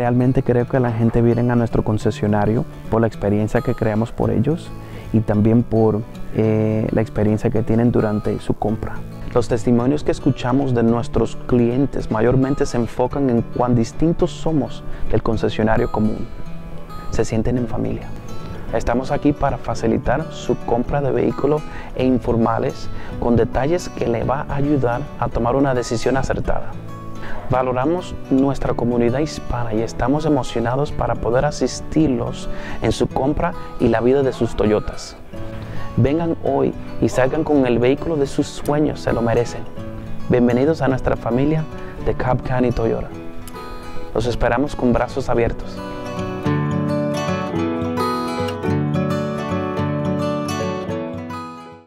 Realmente creo que la gente viene a nuestro concesionario por la experiencia que creamos por ellos y también por eh, la experiencia que tienen durante su compra. Los testimonios que escuchamos de nuestros clientes mayormente se enfocan en cuán distintos somos del concesionario común. Se sienten en familia. Estamos aquí para facilitar su compra de vehículos e informales con detalles que le va a ayudar a tomar una decisión acertada. Valoramos nuestra comunidad hispana y estamos emocionados para poder asistirlos en su compra y la vida de sus Toyotas. Vengan hoy y salgan con el vehículo de sus sueños, se lo merecen. Bienvenidos a nuestra familia de Cobb County Toyota. Los esperamos con brazos abiertos.